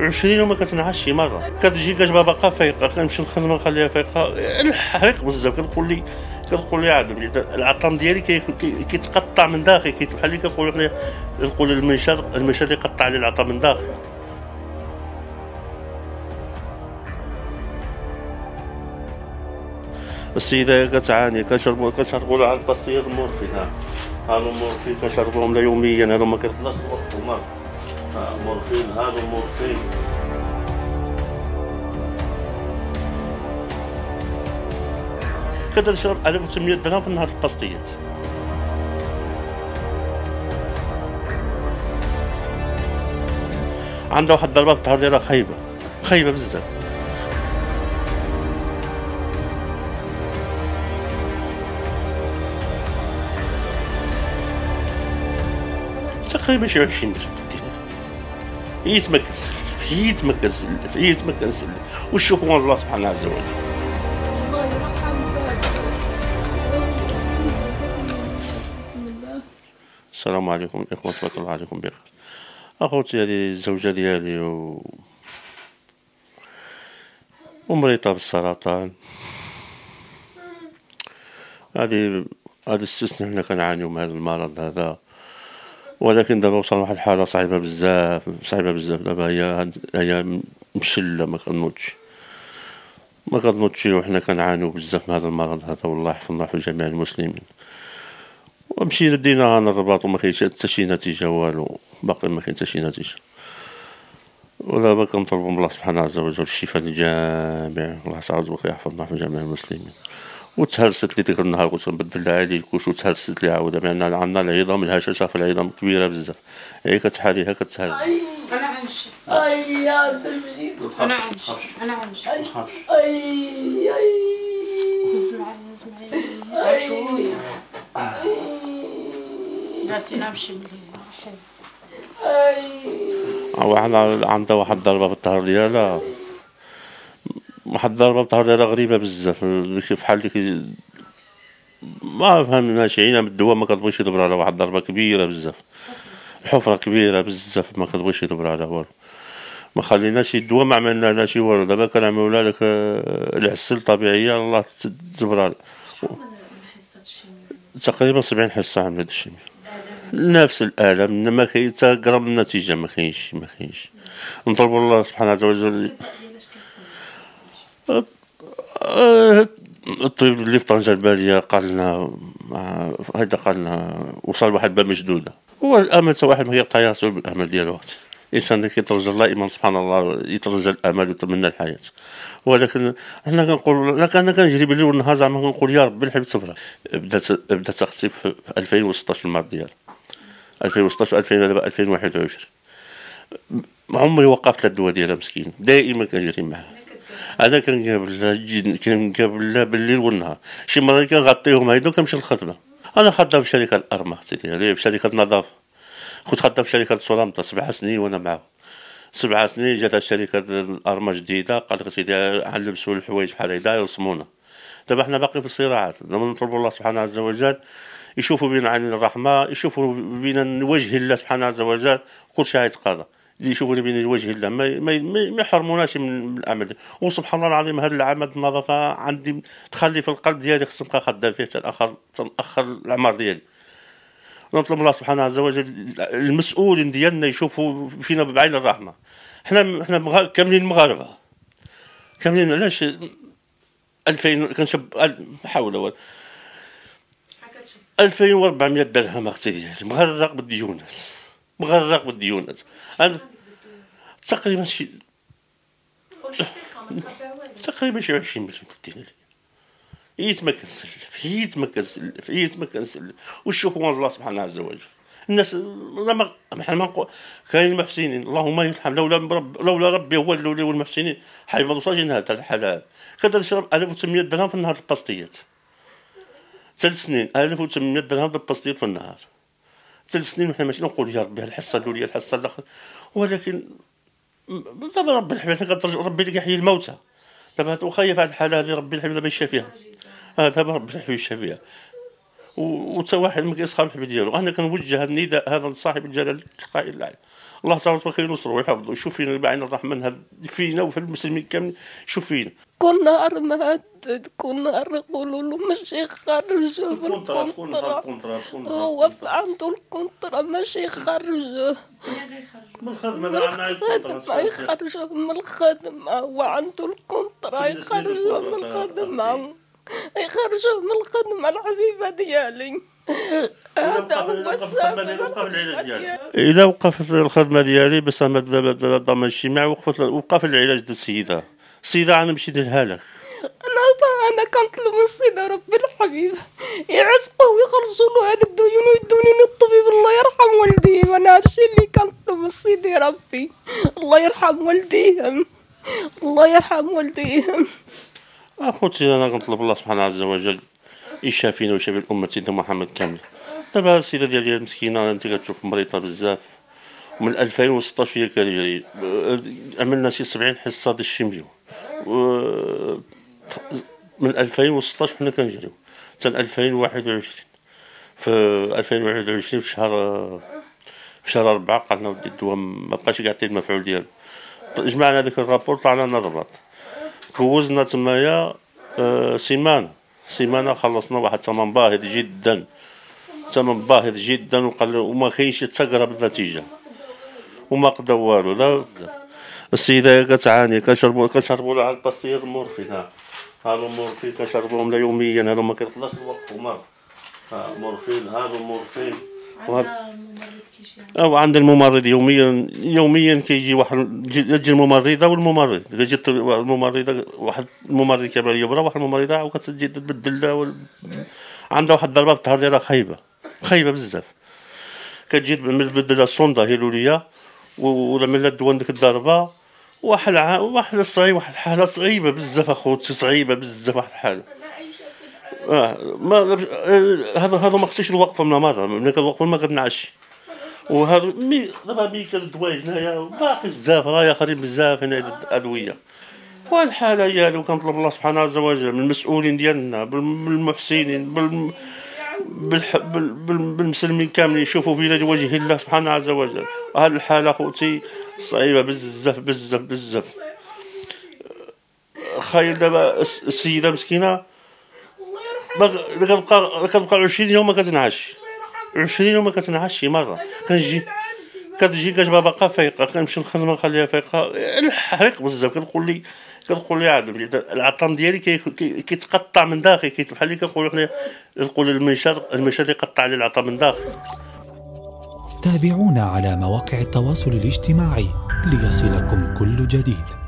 عشرين يوم ما كتنعش شي مرة. كتجي كتبقى باقا فايقة كنمشي للخدمة نخليها فايقة. الحريق بزاف. كتقول لي كتقول لي عاد العظام ديالي كيتقطع من داخل بحال اللي كنقولوا حنا نقول المنشار المنشار يقطع لي العظام من داخل. السيدة كتعاني كنشربوا كنشربوا لها الباستيات المورفين ها هادو المورفين كنشربوهم يوميا هادو ما كيخلصش الوقت مورفين هذا مورفين. كذا نشرب 1800 درهم في النهار الباستيات عنده واحد الضربة في الظهر ديالها خايبة خايبة بزاف. تقريبا شي 20 درهم فيت ما كنسلف فيت ما كنسلف فيت ما كنسلف والشكر الله سبحانه عز وجل. السلام عليكم الاخوه تبارك الله عليكم بخير. أخوتي هذه الزوجة ديالي و ومريضة بالسرطان. هذه الست سنين حنا كنعانيو من هذا المرض هذا. ولكن دابا وصل واحد الحالة صعيبة بزاف صعيبة بزاف. دابا هي هي مشلة ما كنوضش. ما كنوضش وحنا كنعانيو بزاف من هذا المرض هذا. والله يحفظنا ويحفظ جميع المسلمين. ومشينا دينا الرباط وما كاينش حتى شي نتيجة والو. باقي ما كاين حتى شي نتيجة. ودابا كنطلبوا من الله سبحانه عز وجل الشفاء للجميع الله تعالى يحفظنا ويحفظ جميع المسلمين. وتهرست لي ديك النهار قلت نبدل لها هادي الكوش وتهرست لي عاود لأن عندنا العظام الهشاشه في العظام كبيرة بزاف. هي كتحاليها كتهرس أنا عنش أي يا أنا عنش أنا عنش أي أي هز معايا شوية قالت نمشي مليح أي. واحد عندها واحد الضربه في الظهر ديالها. واحد الضربه بطريقه غريبة بزاف. بحال ديك ما فهمنا شي عينا بالدواء ما كتبغيش يدبر على واحد. الضربه كبيرة بزاف. الحفرة كبيرة بزاف ما كتبغيش يدبر على والو. ما خليناش الدواء ما عملنا لا شي والو. دابا كنعملوا لك آه، العسل الطبيعيه الله على تقريبا سبعين حصة عملت الشيمياء نفس الالم ما كاين حتى قرب النتيجه ما كاينش ما كاينش. نطلبوا الله سبحانه وتعالى الطبيب اللي في طنجة البالية قال لنا هيدا قال لنا وصل واحد باب مشدودة. هو الأمل تا واحد ما يقطع ياسو بالأمل ديال الوقت الإنسان اللي كيترجى الله إيمان سبحان الله يترجى الأمل ويتمنى الحياة. ولكن حنا كنقول أنا كنجري بالليل والنهار زعما كنقول يا ربي الحبيب صبرا بدات بدأت أختي في 2016 المرض ديال 2016 2000 دابا 2021 عمري وقفت الدواء ديالها مسكين. دائما كنجري معاها أنا كنقابل كنقابل بالليل والنهار شي مرة كنغطيهم هيدو كنمشي للخدمة. أنا خدام في شركة Arma ديالي في شركة النظافة. كنت خدام في شركة سولامتا سبع سنين وأنا معاهم. سبع سنين جات الشركة Arma جديدة قالت سيدي علمسوا الحوايج بحال هيدا يرسمونا. دابا حنا باقي في الصراعات. لما نطلبوا الله سبحانه عز وجل يشوفوا بين عين الرحمة يشوفوا بين وجه الله سبحانه عز وجل كل شيء يتقاضى اللي يشوفوا بين وجه الله ما ما يحرموناش من العمل وسبحان الله العظيم هذا العمل النظافه عندي تخلي في القلب ديالي خصني نبقى خدام فيه تاخر تاخر العمر ديالي. نطلب الله سبحانه عز وجل المسؤولين ديالنا يشوفوا فينا بعين الرحمة. حنا حنا كاملين مغاربة. كاملين علاش 2000 كنشب حول ولا 2400 درهم أختي ديالي. مغرق بالديونات. مغرق بالديونات. تقريبا شي تقريبا شي 20 مليون دينا لي هيت ما كنسلف هيت ما كنسلف هيت ما كنسلف. والشكر الله سبحانه عز وجل؟ الناس لما حنا ما نقول كاين المحسنين. اللهم يرحم لولا رب لولا ربي هو الاولي والمحسنين حي ما وصلش لهذا الحلال. كنت نشرب 1800 درهم في النهار الباستيات ثلاث سنين 1800 درهم الباستيات في النهار. ثلاث سنين وحنا ماشي نقول يا ربي الحصه الاولى الحصة الاخرى ولكن دابا ربي الحبيب كترجع ربي اللي كيحيي الموتى. دابا تخيف على الحالة هذه ربي الحبيب دابا يشافيها. هذا ربي الحبيب يشافيها. وتا واحد ما كيسخر الحبيب ديالو. أنا كنوجه النداء هذا لصاحب الجلاله القائل الله تبارك وتعالى ينصرو ويحفظو يشوف فينا بعين الرحمن فينا وفي المسلمين كاملين. شوف فينا كل نهار مهدد كل نهار يقولوا له ماشي يخرجوه بال contrat هو عنده ال contrat ماشي يخرجوه من الخدمة ما يخرجوه من الخدمة هو عنده ال contrat يخرجوه من الخدمة. يخرجوه من الخدمة الحبيبة ديالي. هذا هو السبب إذا وقفت الخدمة ديالي بس أنا الضمان الاجتماعي وقفت وقف العلاج ديال السيدة. السيدة أنا مشيت لها لك. أنا أنا كنطلب من السيدة ربي الحبيب يعزقوا ويخلصوا له هذا الديون ويدوني للطبيب الله يرحم والديهم أنا هادشي اللي كنطلب من سيدي ربي. الله يرحم والديهم الله يرحم والديهم أخوتي أنا كنطلب الله سبحانه عز وجل يشافينا ويشافي الأمة سيدنا محمد كامل. دابا السيدة ديالي مسكينة أنت كتشوف مريضه بزاف. ومن 2016 هي كتجري عملنا شي 70 حصة ديال الشمجو من 2016 حنا كنجريو حتى 2021 في 2021 في شهر في شهر 4 قالنا ودي الدواء ما بقاش كاع المفعول ديالو. جمعنا هذاك الرابور طلعنا لنا الرباط. كوزنا تمايا آه، سيمانة. سيمانة خلصنا واحد الثمن باهظ جدا. ثمن باهظ جدا وقال وما كاينش حتى قرب النتيجه وما قدا والو لا السيدة كتعاني كنشربوا كنشربوا لها الباستير مورفين ها هادو مورفين كنشربوهم لها يوميا هادو ما يوقفوا مره ها مورفين هادو مورفين. أو عند الممرض يوميا يوميا كيجي واحد تجي الممرضة والممرض. كيجي الممرضة واحد الممرض كيبغي يبرا واحد الممرضة وكتجي تبدل لها عندها واحد الضربة في الظهر ديالها خايبة. خايبة بزاف. كتجي تبدل لها الصوندا هيلولية ولما لا دوان ديك الضربة واحد واحد صعيب واحد الحالة صعيبه بزاف اخوتي صعيبه بزاف واحد الحالة. آه ما هذا هذا ما خصنيش الوقفه من مرة ملي كنوقفوا ما كنعش وهذا مي دابا مي كندوي هنايا باقي بزاف راه آخرين بزاف هنا الادويه والحاله هي لو كنطلب الله سبحانه عز وجل من المسؤولين ديالنا بالمحسنين بال بالمسلمين كاملين يشوفوا في وجه الله سبحانه عز وجل. هذه الحالة خوتي صعيبة بزاف بزاف بزاف. خايل دابا السيدة مسكينة. كتبقى كتبقى 20 يوم ما كتنعش. 20 يوم ما كتنعش شي مرة. كنجي كتجي كتبقى باقا فايقة. كنمشي للخدمة نخليها فايقة. الحريق بزاف. كتقول لي كتقول لي عاد العظام ديالي كيتقطع من داخل. بحال اللي كنقولوا حنا نقول المنشار المنشار يقطع لي العظام من داخل. تابعونا على مواقع التواصل الاجتماعي ليصلكم كل جديد.